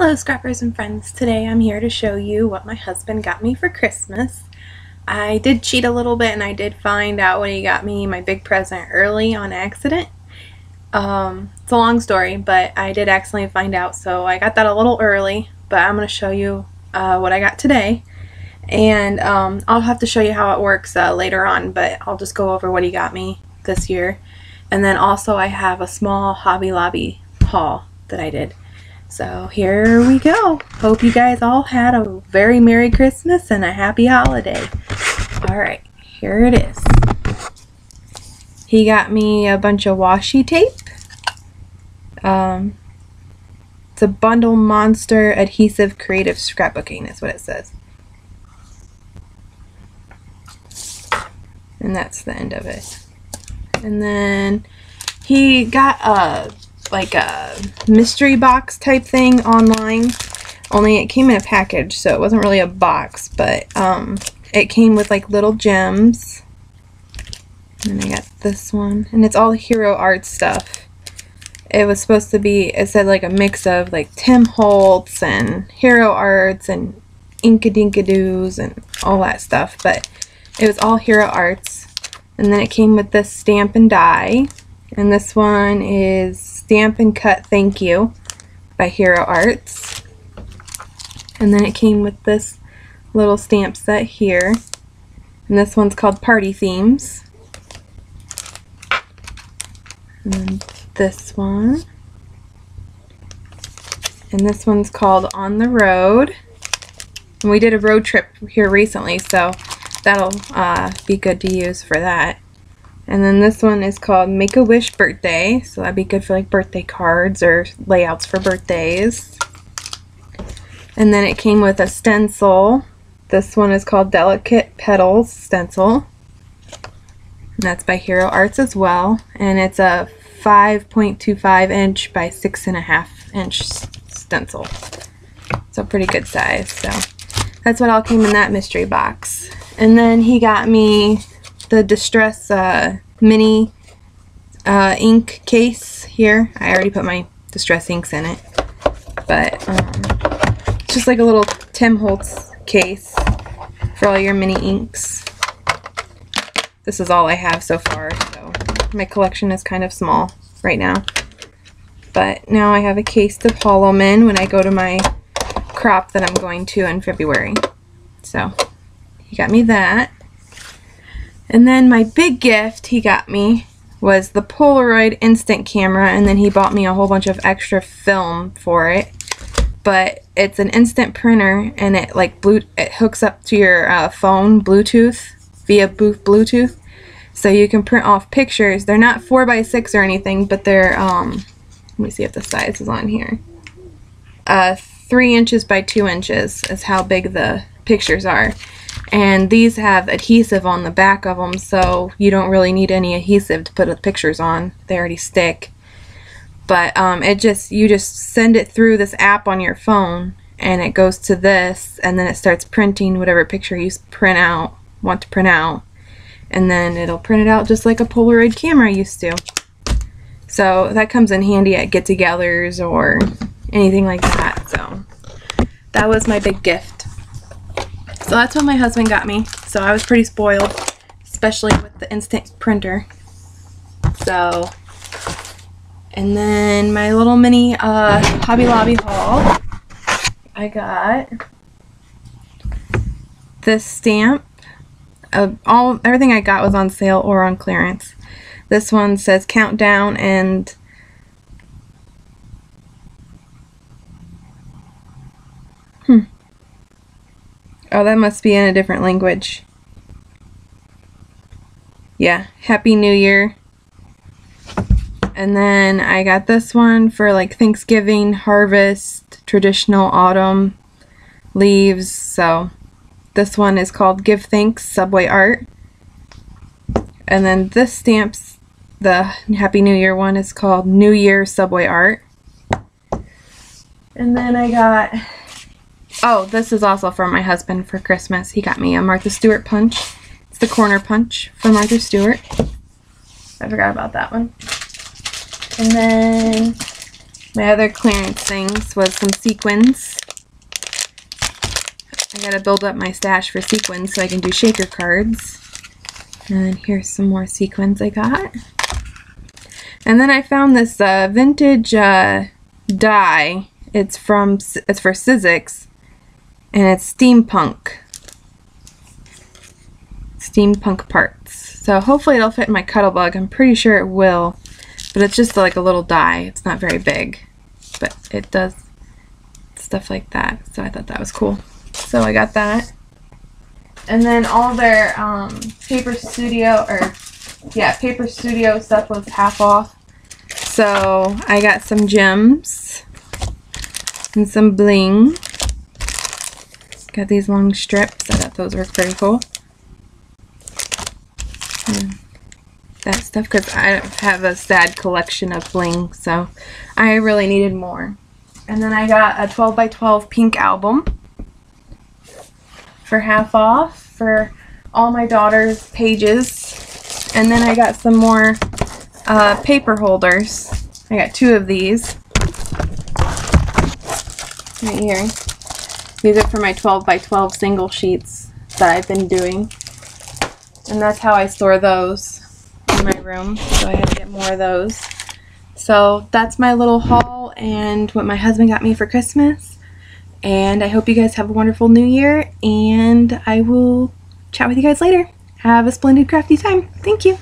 Hello scrappers and friends. Today I'm here to show you what my husband got me for Christmas. I did cheat a little bit and I did find out what he got me my big present early on accident. Um, it's a long story but I did accidentally find out so I got that a little early but I'm going to show you uh, what I got today and um, I'll have to show you how it works uh, later on but I'll just go over what he got me this year and then also I have a small Hobby Lobby haul that I did. So here we go. Hope you guys all had a very Merry Christmas and a Happy Holiday. Alright, here it is. He got me a bunch of washi tape. Um, it's a bundle monster adhesive creative scrapbooking is what it says. And that's the end of it. And then he got a like a mystery box type thing online. Only it came in a package, so it wasn't really a box, but um, it came with like little gems. And I got this one, and it's all Hero Art stuff. It was supposed to be, it said like a mix of like Tim Holtz and Hero Arts and Inkadinkado's and all that stuff, but it was all Hero Arts. And then it came with this stamp and die. And this one is Stamp and Cut Thank You by Hero Arts. And then it came with this little stamp set here. And this one's called Party Themes. And this one. And this one's called On the Road. And we did a road trip here recently, so that'll uh, be good to use for that. And then this one is called Make-A-Wish Birthday. So that'd be good for like birthday cards or layouts for birthdays. And then it came with a stencil. This one is called Delicate Petals Stencil. And that's by Hero Arts as well. And it's a 5.25 inch by 6.5 inch stencil. So pretty good size. So that's what all came in that mystery box. And then he got me the Distress uh, mini uh, ink case here. I already put my Distress inks in it. But um, just like a little Tim Holtz case for all your mini inks. This is all I have so far, so my collection is kind of small right now. But now I have a case to haul in when I go to my crop that I'm going to in February. So, he got me that. And then my big gift he got me was the Polaroid instant camera and then he bought me a whole bunch of extra film for it. But it's an instant printer and it like blue it hooks up to your uh, phone Bluetooth via Bluetooth. So you can print off pictures. They're not 4 by 6 or anything, but they're um let me see if the size is on here. Uh 3 inches by 2 inches is how big the pictures are and these have adhesive on the back of them so you don't really need any adhesive to put the pictures on. They already stick. But um, it just you just send it through this app on your phone and it goes to this and then it starts printing whatever picture you print out want to print out. And then it'll print it out just like a Polaroid camera used to. So that comes in handy at get-togethers or anything like that so. That was my big gift so that's what my husband got me. So I was pretty spoiled, especially with the instant printer. So, and then my little mini uh, Hobby Lobby haul. I got this stamp. Uh, all everything I got was on sale or on clearance. This one says countdown and Oh, that must be in a different language. Yeah, Happy New Year. And then I got this one for like Thanksgiving, harvest, traditional autumn leaves. So this one is called Give Thanks Subway Art. And then this stamps, the Happy New Year one is called New Year Subway Art. And then I got Oh, this is also for my husband for Christmas. He got me a Martha Stewart punch. It's the corner punch for Martha Stewart. I forgot about that one. And then My other clearance things was some sequins. I gotta build up my stash for sequins so I can do shaker cards. And here's some more sequins I got. And then I found this uh, vintage uh, die. It's from it's for Sizzix, and it's steampunk. Steampunk parts. So hopefully it'll fit my Cuttlebug. I'm pretty sure it will, but it's just like a little die. It's not very big, but it does stuff like that. So I thought that was cool. So I got that. And then all their um, Paper Studio, or yeah, Paper Studio stuff was half off. So I got some gems and some bling. Got these long strips. I thought those were pretty cool. And that stuff because I have a sad collection of bling, so I really needed more. And then I got a 12 by 12 pink album for half off for all my daughter's pages. And then I got some more uh, paper holders. I got two of these right here. These are for my 12 by 12 single sheets that I've been doing. And that's how I store those in my room. So I had to get more of those. So that's my little haul and what my husband got me for Christmas. And I hope you guys have a wonderful new year, and I will chat with you guys later. Have a splendid crafty time. Thank you.